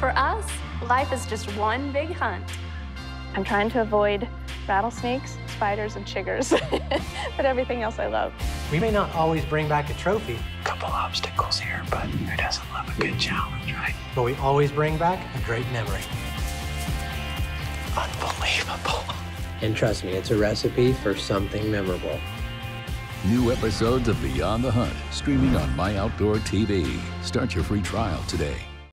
For us, life is just one big hunt. I'm trying to avoid rattlesnakes, spiders, and chiggers, but everything else I love. We may not always bring back a trophy, Couple obstacles here, but who doesn't love a good challenge, right? but we always bring back a great memory. Unbelievable. And trust me, it's a recipe for something memorable. New episodes of Beyond the Hunt streaming on My Outdoor TV. Start your free trial today.